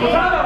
Yeah.